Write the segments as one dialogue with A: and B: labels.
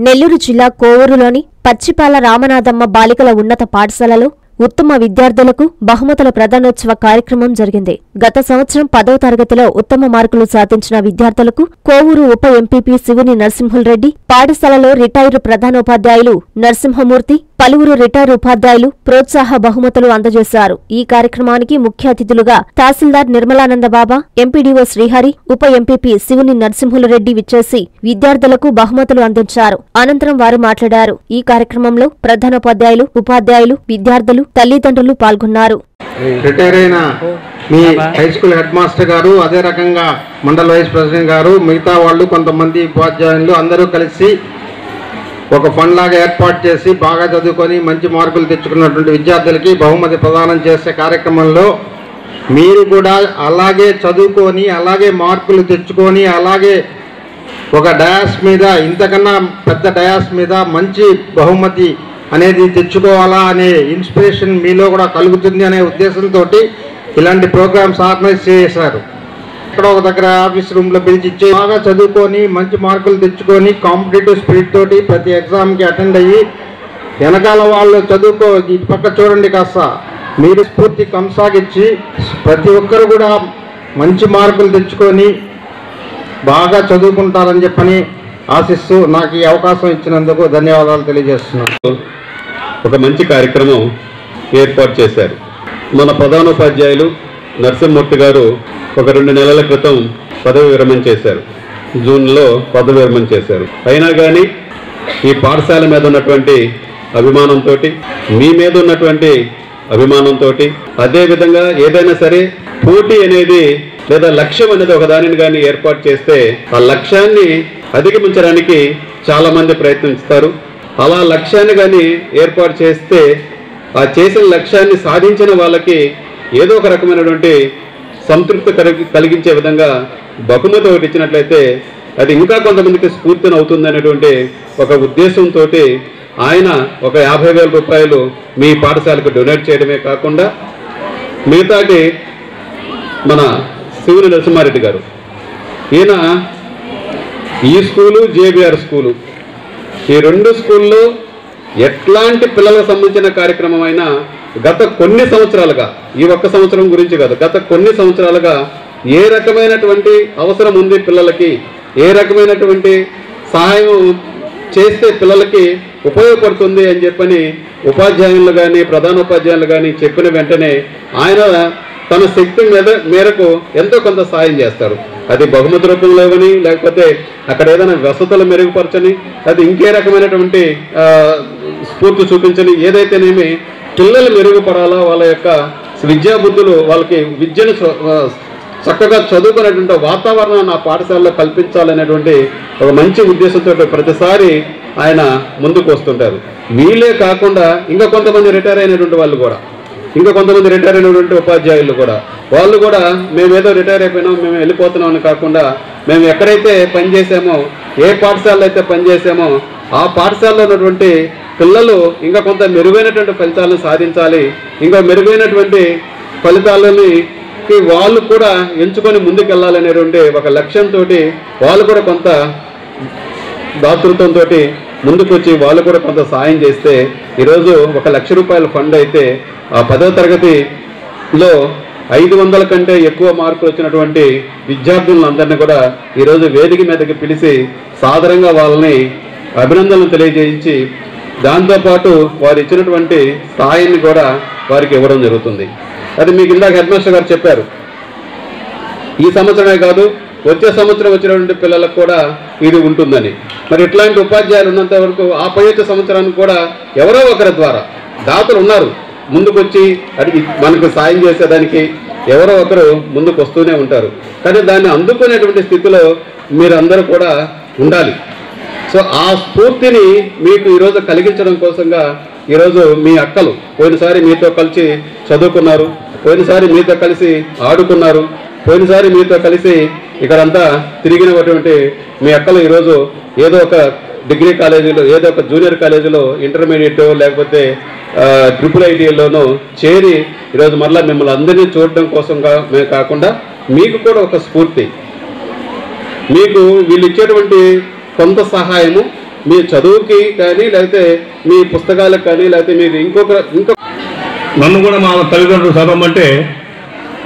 A: నెల్లూరు జిల్లా కోవూరులోని పచ్చిపాల రామనాథమ్మ బాలికల ఉన్నత పాఠశాలలో ఉత్తమ విద్యార్థులకు బహుమతుల ప్రదానోత్సవ కార్యక్రమం జరిగింది. గత సంవత్సరం పదవ తరగతిలో ఉత్తమ మార్కులు సాధించిన విద్యార్థులకు కోవూరు ఉప ఎంపీపీ శివుని నరసింహులరెడ్డి పాఠశాలలో రిటైర్డ్ ప్రధానోపాధ్యాయులు నరసింహమూర్తి పలువురు రిటైర్ ఉపాధ్యాయులు ప్రోత్సాహ బహుమతులు అందజేశారు. ఈ కార్యక్రమానికి ముఖ్య అతిథులుగా తహసీల్దార్ నిర్మలానంద బాబా ఎంపీడీఓ శ్రీహరి ఉప ఎంపీపీ శివుని నరసింహులరెడ్డి విచ్చేసి విద్యార్థులకు బహుమతులు అందించారు. అనంతరం వారు మాట్లాడారు. ఈ కార్యక్రమంలో ప్రధానోపాధ్యాయులు ఉపాధ్యాయులు విద్యార్థులు తల్లిదండ్రులు పాల్గొన్నారు.
B: రిటైర్ అయిన మీ హై స్కూల్ హెడ్ మాస్టర్ గారు అదే రకంగా మండల వైస్ ప్రెసిడెంట్ గారు మిగతా వాళ్ళు కొంతమంది ఉపాధ్యాయులు అందరూ కలిసి ఒక ఫండ్ లాగా ఏర్పాటు చేసి బాగా చదువుకొని మంచి మార్కులు తెచ్చుకున్నటువంటి విద్యార్థులకి బహుమతి ప్రదానం చేసే కార్యక్రమంలో మీరు కూడా అలాగే చదువుకొని అలాగే మార్కులు తెచ్చుకొని అలాగే ఒక డయాస్ మీద ఇంతకన్నా పెద్ద డయాస్ మీద మంచి బహుమతి అనేది తెచ్చుకోవాలా అనే ఇన్స్పిరేషన్ మీలో కూడా కలుగుతుంది అనే ఉద్దేశంతో ఇలాంటి ప్రోగ్రామ్స్ ఆర్గనైజ్ చేశారు. ఇక్కడ ఒక దగ్గర ఆఫీస్ రూమ్లో పిలిచి ఇచ్చి బాగా చదువుకొని మంచి మార్కులు తెచ్చుకొని కాంపిటేటివ్ స్పిరిట్ తోటి ప్రతి ఎగ్జామ్కి అటెండ్ అయ్యి వెనకాల వాళ్ళు చదువుకో ఇటు పక్క చూడండి కాస్త. మీరు స్ఫూర్తి కొనసాగించి ప్రతి ఒక్కరు కూడా మంచి మార్కులు తెచ్చుకొని బాగా చదువుకుంటారని చెప్పని ఆశిస్తూ నాకు ఈ అవకాశం ఇచ్చినందుకు ధన్యవాదాలు తెలియజేస్తున్నాను.
C: ఒక మంచి కార్యక్రమం ఏర్పాటు చేశారు. మన ప్రధానోపాధ్యాయులు నరసింహమూర్తి గారు ఒక రెండు నెలల క్రితం పదవి విరమణ చేశారు. జూన్లో పదవి విరమణ చేశారు. అయినా కానీ ఈ పాఠశాల మీద ఉన్నటువంటి అభిమానంతో మీ మీద ఉన్నటువంటి అభిమానంతో అదేవిధంగా ఏదైనా సరే పోటీ అనేది లేదా లక్ష్యం అనేది ఒక దానిని కానీ ఏర్పాటు చేస్తే ఆ లక్ష్యాన్ని అధిగమించడానికి చాలామంది ప్రయత్నిస్తారు. అలా లక్ష్యాన్ని కానీ ఏర్పాటు చేస్తే ఆ చేసిన లక్ష్యాన్ని సాధించిన వాళ్ళకి ఏదో ఒక రకమైనటువంటి సంతృప్తి కలిగి కలిగించే విధంగా బహుమతి ఒకటి ఇచ్చినట్లయితే అది ఇంకా కొంతమందికి స్ఫూర్తిని అవుతుందనేటువంటి ఒక ఉద్దేశంతో ఆయన ఒక యాభై వేల రూపాయలు మీ పాఠశాలకు డొనేట్ చేయడమే కాకుండా మిగతాటి మన శివుని నరసింహారెడ్డి గారు. ఈయన ఈ స్కూలు జేబీఆర్ స్కూలు. ఈ రెండు స్కూల్లో ఎట్లాంటి పిల్లలకు సంబంధించిన కార్యక్రమం అయినా గత కొన్ని సంవత్సరాలుగా ఈ ఒక్క సంవత్సరం గురించి కాదు గత కొన్ని సంవత్సరాలుగా ఏ రకమైనటువంటి అవసరం ఉంది పిల్లలకి ఏ రకమైనటువంటి సహాయం చేస్తే పిల్లలకి ఉపయోగపడుతుంది అని చెప్పని ఉపాధ్యాయులు కానీ ప్రధానోపాధ్యాయులు కానీ చెప్పిన వెంటనే ఆయన తన శక్తి మీద మేరకు ఎంతో కొంత సాయం చేస్తారు. అది బహుమతి రూపంలో ఇవ్వని లేకపోతే అక్కడ ఏదైనా వసతులు మెరుగుపరచని అది ఇంకే రకమైనటువంటి స్ఫూర్తి చూపించని ఏదైతేనేమి పిల్లలు మెరుగుపడాలా వాళ్ళ యొక్క విద్యాబుద్ధులు వాళ్ళకి విద్యను చక్కగా చదువుకునేటువంటి వాతావరణాన్ని ఆ పాఠశాలలో కల్పించాలనేటువంటి ఒక మంచి ఉద్దేశంతో ప్రతిసారి ఆయన ముందుకు వస్తుంటారు. వీళ్ళే కాకుండా ఇంకా కొంతమంది రిటైర్ అయినటువంటి వాళ్ళు కూడా. ఇంకా కొంతమంది రిటైర్ అయినటువంటి ఉపాధ్యాయులు కూడా. వాళ్ళు కూడా మేమేదో రిటైర్ అయిపోయినాం మేము వెళ్ళిపోతున్నాం అని కాకుండా మేము ఎక్కడైతే పనిచేసామో ఏ పాఠశాలలో అయితే పనిచేసామో ఆ పాఠశాలలో ఉన్నటువంటి పిల్లలు ఇంకా కొంత మెరుగైనటువంటి ఫలితాలను సాధించాలి. ఇంకా మెరుగైనటువంటి ఫలితాలని వాళ్ళు కూడా ఎంచుకొని ముందుకెళ్ళాలనేటువంటి ఒక లక్ష్యంతో వాళ్ళు కూడా కొంత దాతృత్వంతో ముందుకు వచ్చి వాళ్ళు కూడా కొంత సాయం చేస్తే ఈరోజు ఒక లక్ష రూపాయల ఫండ్ అయితే ఆ పదో తరగతిలో ఐదు వందల కంటే ఎక్కువ మార్కులు వచ్చినటువంటి విద్యార్థులందరినీ కూడా ఈరోజు వేదిక మీదకి పిలిచి సాధారణంగా వాళ్ళని అభినందనలు తెలియజేయించి దాంతోపాటు వారు ఇచ్చినటువంటి స్థాయిని కూడా వారికి ఇవ్వడం జరుగుతుంది. అది మీకు ఇందాక హెడ్ మాస్టర్ గారు చెప్పారు. ఈ సంవత్సరమే కాదు వచ్చే సంవత్సరం వచ్చినటువంటి పిల్లలకు కూడా ఇది ఉంటుందని. మరి ఇట్లాంటి ఉపాధ్యాయులు ఉన్నంత వరకు ఆ పై వచ్చే సంవత్సరానికి కూడా ఎవరో ఒకరి ద్వారా దాతలు ఉన్నారు. ముందుకొచ్చి అడిగి మనకు సాయం చేసేదానికి ఎవరో ఒకరు ముందుకు వస్తూనే ఉంటారు. కానీ దాన్ని అందుకునేటువంటి స్థితిలో మీరందరూ కూడా ఉండాలి. సో ఆ స్ఫూర్తిని మీకు ఈరోజు కలిగించడం కోసంగా ఈరోజు మీ అక్కలు పోయినసారి మీతో కలిసి చదువుకున్నారు. పోయినసారి మీతో కలిసి ఆడుకున్నారు. పోయినసారి మీతో కలిసి ఇక్కడంతా తిరిగినటువంటి మీ అక్కలు ఈరోజు ఏదో ఒక డిగ్రీ కాలేజీలో ఏదో ఒక జూనియర్ కాలేజీలో ఇంటర్మీడియట్ లేకపోతే ట్రిపుల్ ఐటీలోనూ చేరి ఈరోజు మళ్ళీ మిమ్మల్ని అందరినీ చూడడం కోసంగా మేము కాకుండా మీకు కూడా ఒక స్ఫూర్తి. మీకు వీళ్ళు ఇచ్చేటువంటి కొంత సహాయము మీ చదువుకి కానీ లేకపోతే మీ పుస్తకాలకు కానీ లేకపోతే మీరు ఇంకొక ఇంకొక
D: నన్ను కూడా మా తల్లిదండ్రులు చదవమంటే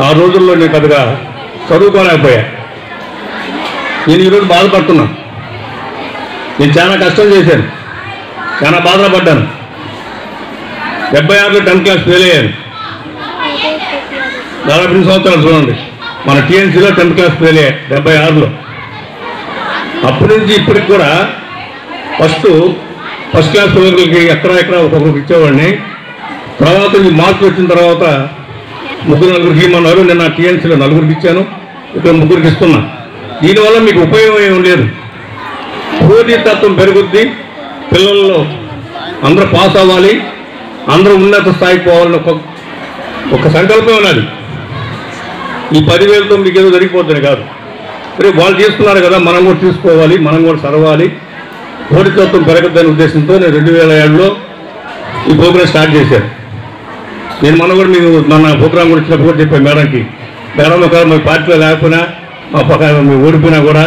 D: ఆ రోజుల్లో నేను పెద్దగా చదువుకోలేకపోయా. నేను ఈరోజు బాధపడుతున్నా. నేను చాలా కష్టం చేశాను. చాలా బాధలు పడ్డాను డెబ్బై ఆరులో టెన్త్ క్లాస్ ఫెయిల్ అయ్యాను. దాదాపు రెండు సంవత్సరాలు చూడండి. మన టీఎన్సీలో టెన్త్ క్లాస్ ఫెయిల్ అయ్యాయి డెబ్బై ఆరులో అప్పటి నుంచి ఇప్పటికి కూడా ఫస్ట్ ఫస్ట్ క్లాస్ పిల్లలకి ఎక్కడ ఎక్కడ ఒక్కొక్కరికి ఇచ్చేవాడిని. తర్వాత ఈ మార్కులు వచ్చిన తర్వాత ముగ్గురు నలుగురికి ఇమ్మన్నారు నేను టీఎన్సీలో నలుగురికి ఇచ్చాను. ఇక్కడ ముగ్గురికి ఇస్తున్నా. దీనివల్ల మీకు ఉపయోగం ఏం లేదు. పోటీతత్వం పెరుగుద్ది. పిల్లల్లో అందరూ పాస్ అవ్వాలి. అందరూ ఉన్నత స్థాయికి పోవాలని ఒక ఒక సంకల్పం ఉన్నది. ఈ పదివేలతో మీకు ఏదో జరిగిపోతుంది కాదు. రేపు వాళ్ళు తీసుకున్నారు కదా మనం కూడా తీసుకోవాలి మనం కూడా చదవాలి. పోటీతత్వం పెరగద్దనే ఉద్దేశంతో నేను రెండు వేల ఏడులో ఈ ప్రోగ్రాం స్టార్ట్ చేశాను. నేను మొన్న కూడా మీకు మన ప్రోగ్రామ్ కూడా ఇచ్చినప్పుడు కూడా చెప్పాను మేడంకి. మేడం ఒక మీ పార్టీలో లేకపోయినా మా పక్క మీ ఓడిపోయినా కూడా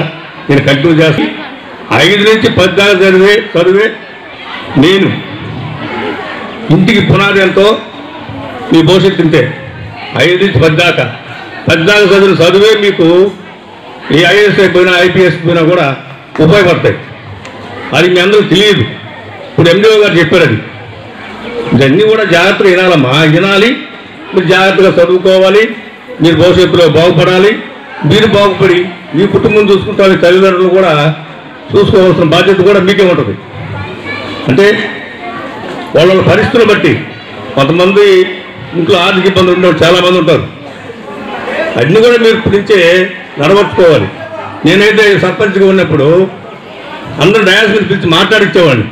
D: నేను కంటిన్యూ చేసి ఐదు నుంచి పద్నాలుగు చదివే చదివే నేను ఇంటికి పునాది ఎంతో మీ భవిష్యత్తు తింటే ఐదు నుంచి పది పద్నాలుగు చదువులు చదివిన చదివే మీకు ఈ ఐఏఎస్ అయిపోయినా ఐపీఎస్ పోయినా కూడా ఉపయోగపడతాయి. అది మీ అందరూ తెలియదు. ఇప్పుడు ఎండిఓ గారు చెప్పారు అది. ఇవన్నీ కూడా జాగ్రత్తగా వినాలమ్మా. వినాలి మీరు జాగ్రత్తగా చదువుకోవాలి మీరు భవిష్యత్తులో బాగుపడాలి. మీరు బాగుపడి మీ కుటుంబం చూసుకుంటారు తల్లిదండ్రులు కూడా చూసుకోవాల్సిన బాధ్యత కూడా మీకే ఉంటుంది. అంటే వాళ్ళ పరిస్థితులు బట్టి కొంతమంది ఇంట్లో ఆర్థిక ఇబ్బందులు ఉండేవాళ్ళు చాలామంది ఉంటారు. అన్నీ కూడా మీరు పిలిచే నడవర్చుకోవాలి నడవచ్చుకోవాలి నేనైతే సర్పంచ్గా ఉన్నప్పుడు అందరూ డయాస్ మీద పిలిచి మాట్లాడిచ్చేవాడిని.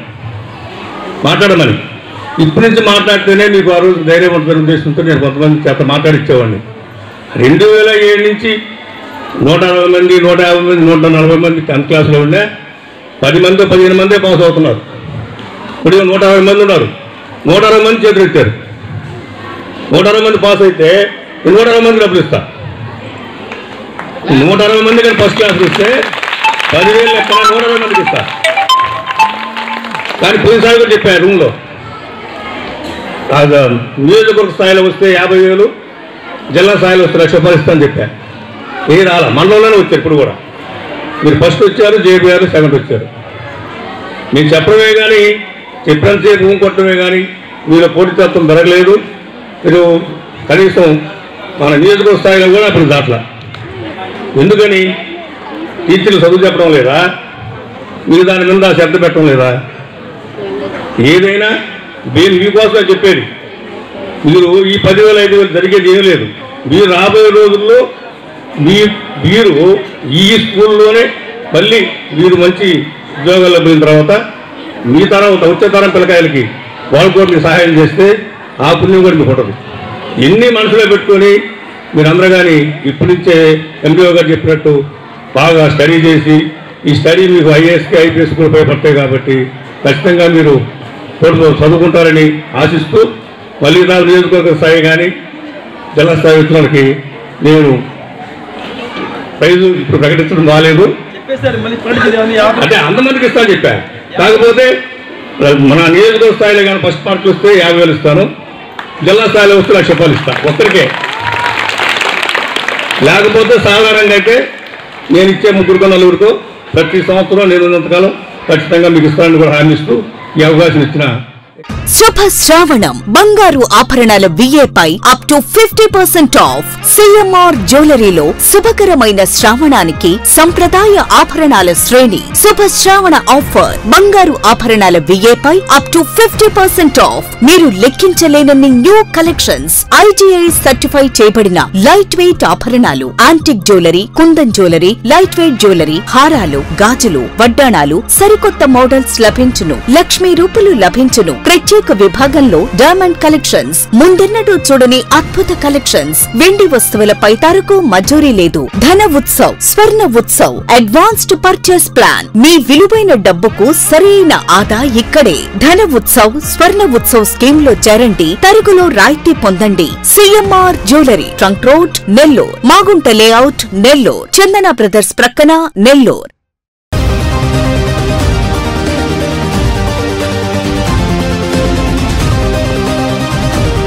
D: మాట్లాడమని. ఇప్పటి నుంచి మాట్లాడితేనే మీకు ఆ రోజు ధైర్యం ఉద్దేశంతో నేను కొంతమంది చేత మాట్లాడిచ్చేవాడిని. రెండు వేల ఏడు నుంచి నూట అరవై మంది నూట యాభై మంది నూట నలభై మంది టెన్త్ క్లాస్లో ఉండే పది మంది పదిహేను మందే పాస్ అవుతున్నారు. ఇప్పుడు నూట అరవై మంది ఉన్నారు. నూట అరవై మంది చేతులెత్తారు నూట అరవై మంది పాస్ అయితే నూట అరవై మంది డబ్బులు ఇస్తా. నూట అరవై మంది కానీ ఫస్ట్ క్లాస్ ఇస్తే పదివేలు ఎక్కడ నూట అరవై మందికి ఇస్తా. కానీ పోయినసారి కూడా చెప్పాను రూమ్లో. నియోజకవర్గ స్థాయిలో వస్తే యాభై వేలు జిల్లా స్థాయిలో వస్తే లక్ష రూపాయలు ఇస్తాను చెప్పా. ఏ రాల మండలంలోనే వచ్చారు ఇప్పుడు కూడా. మీరు ఫస్ట్ వచ్చారు జేబీఆర్ సెకండ్ వచ్చారు. మీరు చెప్పడమే కానీ చెప్పినంతసేపు రూమ్ కొట్టడమే కానీ మీలో పోటీతత్వం పెరగలేదు. మీరు కనీసం మన నియోజకవర్గ స్థాయిలో కూడా అప్పుడు దాట్లా. ఎందుకని? టీచర్లు చదువు చెప్పడం లేదా? మీరు దాని మీద శ్రద్ధ పెట్టడం లేదా? ఏదైనా నేను మీకోసమే చెప్పేది. మీరు ఈ పదివేల ఐదు వేలు జరిగేది ఏం లేదు. మీరు రాబోయే రోజుల్లో మీ మీరు ఈ స్కూల్లోనే మళ్ళీ మీరు మంచి ఉద్యోగాల్లో పోయిన తర్వాత మీ తరం వచ్చే తరం పిల్లకాయలకి వాళ్ళు కూడా మీకు సహాయం చేస్తే ఆ పుణ్యం కూడా మీకు ఉంటుంది ఎన్ని మనసులో పెట్టుకొని మీరందరూ కానీ ఇప్పటి నుంచే ఎంపీఓ గారు చెప్పినట్టు బాగా స్టడీ చేసి ఈ స్టడీ మీకు ఐఏఎస్కి ఐపీఎస్ కూడా ఉపయోగపడతాయి కాబట్టి ఖచ్చితంగా మీరు కొడుకు చదువుకుంటారని ఆశిస్తూ మళ్ళీ నా నియోజకవర్గ స్థాయి కానీ జిల్లా స్థాయి వచ్చినకి నేను ప్రైజు ఇప్పుడు ప్రకటించడం బాగాలేదు
C: అంటే అంతమందికి ఇస్తాను చెప్పా. కాకపోతే మన నియోజకవర్గ స్థాయిలో కానీ ఫస్ట్ మార్కులు వస్తే యాభై వేలు ఇస్తాను. జిల్లా స్థాయిలో వస్తే లక్ష రూపాయలు ఇస్తాను ఒక్కరికే. లేకపోతే సాధారణంగా అయితే నేను ఇచ్చే ముగ్గురుకో నలుగురికో ప్రతి సంవత్సరం నేను ఉన్నంతకాలం ఖచ్చితంగా మీకు ఇస్తానని కూడా హామీ ఇస్తూ ఈ అవకాశం ఇచ్చిన
E: శుభ శ్రావణం బంగారు ఆభరణాల విఏపై up to fifty percent off CMR జ్యువెలరీలో శుభకరమైన శ్రావణానికి సంప్రదాయ ఆభరణాల శ్రేణి. శుభ శ్రావణ ఆఫర్ బంగారు ఆభరణాల విఏపై up to fifty percent off మీరు లెక్కించలేనన్ని న్యూ కలెక్షన్స్ ఐటీఐ సర్టిఫై చేయబడిన లైట్ వెయిట్ ఆభరణాలు antique jewellery kundan jewellery light weight jewellery హారాలు గాజులు వడ్డాణాలు సరికొత్త మోడల్స్ లభించును. లక్ష్మీ రూపులు లభించును. ప్రత్యేక విభాగంలో డైమండ్ కలెక్షన్స్ ముందెన్నడూ చూడని అద్భుత కలెక్షన్స్ వెండి వస్తువులపై తరకు మజూరీ లేదు. Dhana Utsav Swarna Utsav advanced purchase plan మీ విలువైన డబ్బుకు సరైన ఆదా ఇక్కడే. ధన ఉత్సవ్ స్వర్ణ ఉత్సవ్ స్కీమ్లో చేరండి. తరుగులో రాయితీ పొందండి. CMR jewellery Trunk Road Nellore. Magunta Layout Nellore. Chandana Brothers ప్రక్కన నెల్లూర్.